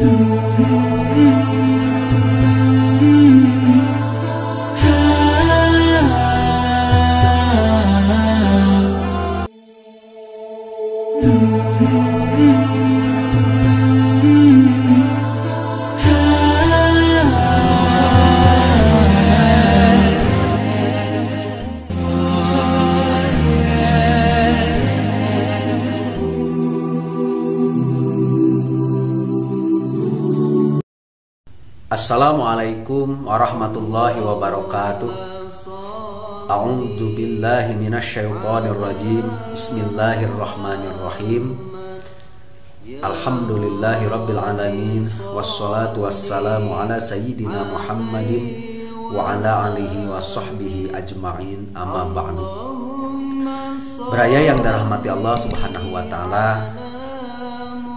Mm-hmm. Assalamualaikum warahmatullahi wabarakatuh. A'udzu billahi minasyaitonir rajim. Bismillahirrahmanirrahim. Alhamdulillahi rabbil alamin wassalatu wassalamu ala sayyidina Muhammadin wa ala alihi washabbihi ajma'in amma ba'du. Beraya yang dirahmati Allah Subhanahu wa taala.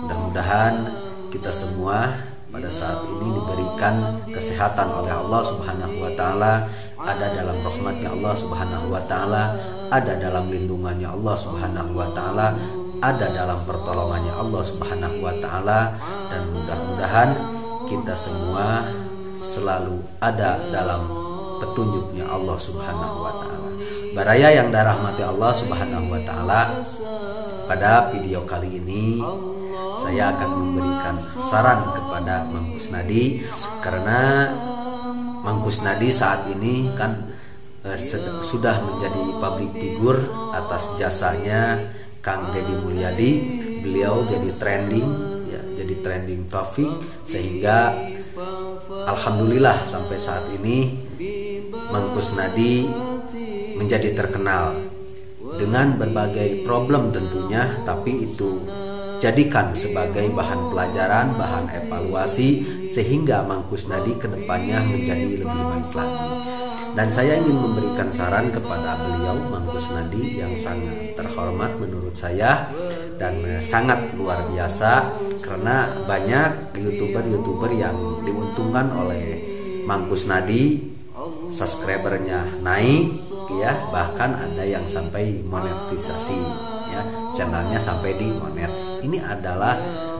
Mudah-mudahan kita semua pada saat ini diberikan kesehatan oleh Allah Subhanahu wa taala, ada dalam rahmatnya Allah Subhanahu wa taala, ada dalam lindungannya Allah Subhanahu wa taala, ada dalam pertolongannya Allah Subhanahu wa taala dan mudah-mudahan kita semua selalu ada dalam petunjuknya Allah Subhanahu wa taala. Baraya yang dirahmati Allah Subhanahu wa taala, pada video kali ini saya akan memberikan saran kepada Mang Kusnadi. Karena Mang Kusnadi saat ini kan eh, sudah menjadi public figure atas jasanya Kang Deddy Mulyadi. Beliau jadi trending ya jadi trending topik sehingga alhamdulillah sampai saat ini Mang Kusnadi menjadi terkenal dengan berbagai problem tentunya tapi itu jadikan sebagai bahan pelajaran, bahan evaluasi sehingga Mangkus Nadi ke depannya menjadi lebih baik lagi. Dan saya ingin memberikan saran kepada beliau Mangkus Nadi yang sangat terhormat menurut saya dan sangat luar biasa karena banyak youtuber-youtuber yang diuntungkan oleh Mangkus Nadi subscribernya naik ya bahkan ada yang sampai monetisasi ya channelnya sampai di monet ini adalah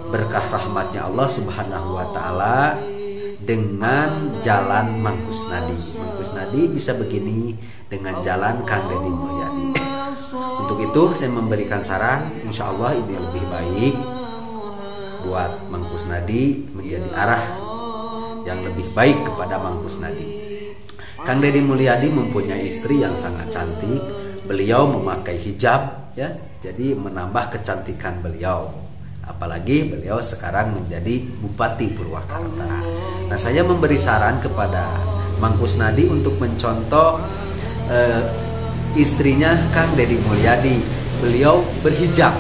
berkah rahmatnya Allah Subhanahu wa taala dengan jalan Mangkus Nadi. Mangkus Nadi bisa begini dengan jalan Kang Deddy Mulyadi. Untuk itu saya memberikan saran, insya Allah ini lebih baik buat Mangkus Nadi menjadi arah yang lebih baik kepada Mangkus Nadi. Kang Deddy Mulyadi mempunyai istri yang sangat cantik. Beliau memakai hijab, ya, jadi menambah kecantikan beliau apalagi beliau sekarang menjadi Bupati Purwakarta. Nah, saya memberi saran kepada Mang Kusnadi untuk mencontoh eh, istrinya Kang Deddy Mulyadi. Beliau berhijab.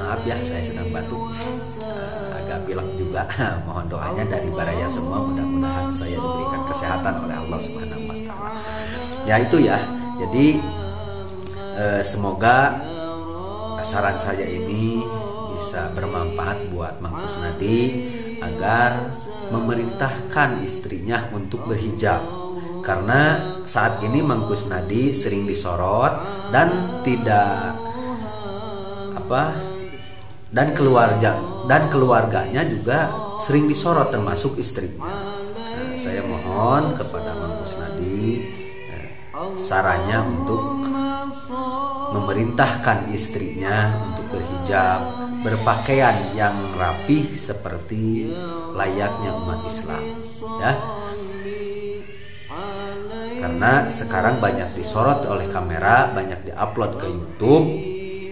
Maaf ya, saya sedang batuk. Pilek juga. Mohon doanya dari baraya semua mudah-mudahan saya diberikan kesehatan oleh Allah Subhanahu wa taala. Ya itu ya. Jadi eh, semoga saran saya ini bisa bermanfaat buat Mang Kusnadi agar memerintahkan istrinya untuk berhijab karena saat ini Mang Kusnadi sering disorot dan tidak apa dan keluarga dan keluarganya juga sering disorot termasuk istrinya. Nah, saya mohon kepada Mang Kusnadi eh, sarannya untuk memerintahkan istrinya untuk berhijab, berpakaian yang rapi seperti layaknya umat Islam, ya. Karena sekarang banyak disorot oleh kamera, banyak diupload ke YouTube,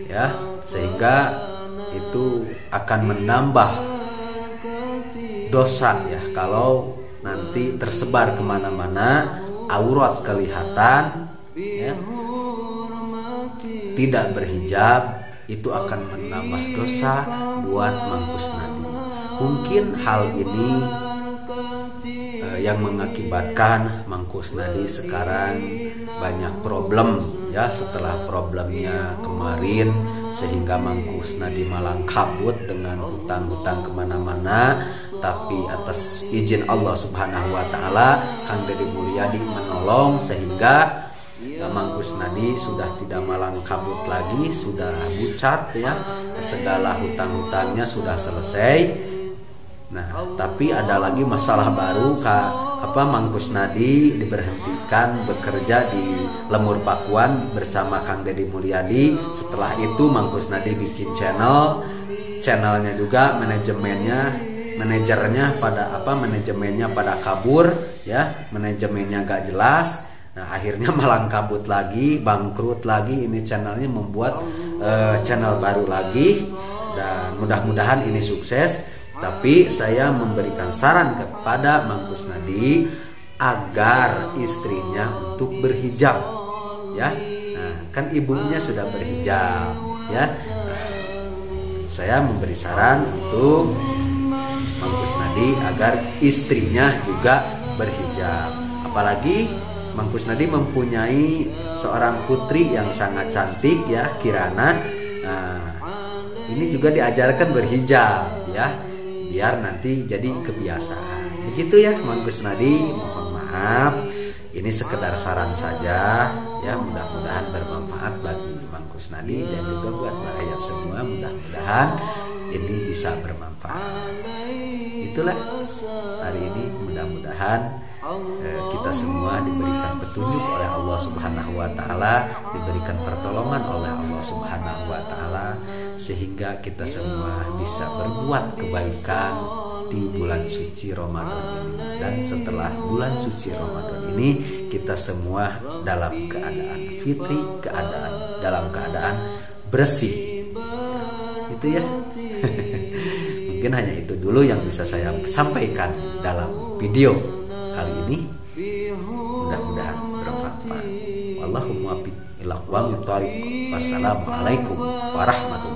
ya, sehingga itu akan menambah dosa ya. Kalau nanti tersebar ke mana-mana aurat kelihatan ya. Tidak berhijab itu akan menambah dosa buat Mangkus Nadi. Mungkin hal ini eh, yang mengakibatkan Mangkus Nadi sekarang banyak problem ya. Setelah problemnya kemarin sehingga Mangkus Nadi malang kabut dengan hutang-hutang ke mana-mana. Tapi atas izin Allah Subhanahu Wa Taala Kang Deddy Mulyadi menolong sehingga Mangkus Nadi sudah tidak malang kabut lagi, sudah bucat ya, segala hutang-hutangnya sudah selesai. Nah, tapi ada lagi masalah baru Kak apa Mangkus Nadi diberhentikan bekerja di Lemur Pakuan bersama Kang Deddy Mulyadi. Setelah itu Mangkus Nadi bikin channel, channelnya juga manajemennya manajernya pada apa manajemennya pada kabur ya. Manajemennya gak jelas. Nah akhirnya malang kabut lagi bangkrut lagi. Ini channelnya membuat uh, channel baru lagi. Dan mudah-mudahan ini sukses tapi saya memberikan saran kepada Mang Kusnadi agar istrinya untuk berhijab ya. Nah kan ibunya sudah berhijab ya. Nah, saya memberi saran untuk Mang Kusnadi agar istrinya juga berhijab. Apalagi Mang Kusnadi mempunyai seorang putri yang sangat cantik ya Kirana. Nah, ini juga diajarkan berhijab ya biar nanti jadi kebiasaan. Begitu ya Mang Nadi mohon maaf. Ini sekedar saran saja ya mudah-mudahan bermanfaat bagi Mang Nadi dan juga buat rakyat semua. Mudah-mudahan ini bisa bermanfaat. Itulah hari ini mudah-mudahan kita semua diberikan petunjuk oleh Allah Subhanahu wa taala, diberikan pertolongan oleh Allah Subhanahu wa taala sehingga kita semua bisa berbuat kebaikan di bulan suci Ramadan ini dan setelah bulan suci Ramadan ini kita semua dalam keadaan fitri, keadaan dalam keadaan bersih. Itu ya. Mungkin hanya itu dulu yang bisa saya sampaikan dalam video kali ini mudah-mudahan bermanfaat. Wallahumma ila Wassalamualaikum warahmatullahi